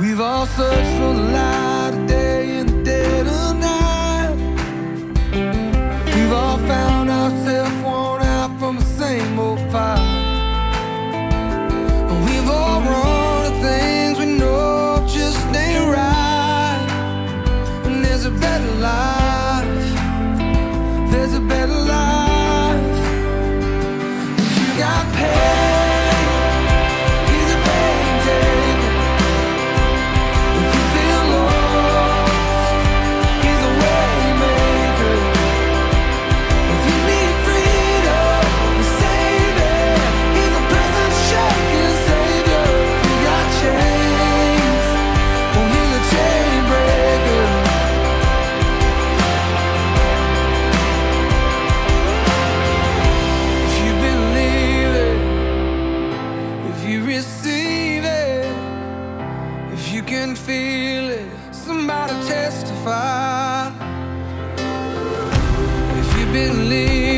We've all searched for the light of day in the dead of night. We've all found ourselves worn out from the same old fight. And we've all run to things we know just ain't right. And there's a better life. There's a better life. If you got pain, receive it, if you can feel it, somebody testify. If you believe